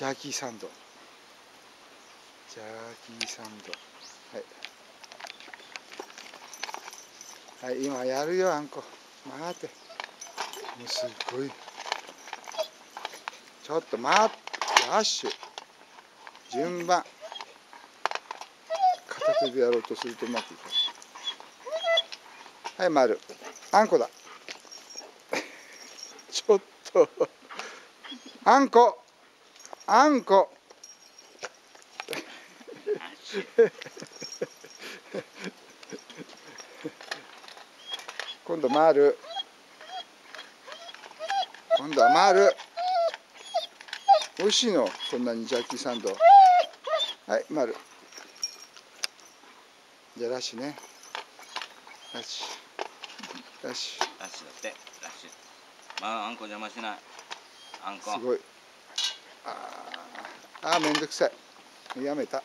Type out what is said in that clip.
ジャーキーサンド。ジャーキーサンド。はい。はい今やるよあんこ。待って。もうすごい。ちょっと待って。ラッシュ。順番。片手でやろうとするとうまくいかないはい丸。あんこだ。ちょっと。あんこ。あんこ。今度丸今度は丸美味しいの？こんなにジャーキーサンド。はい丸じゃあラッシュね。ラッシュ。ラッシュ。ラッシュだって。ラッシュ。まああんこ邪魔しない。あんこ。すごいああめんどくさい。やめた。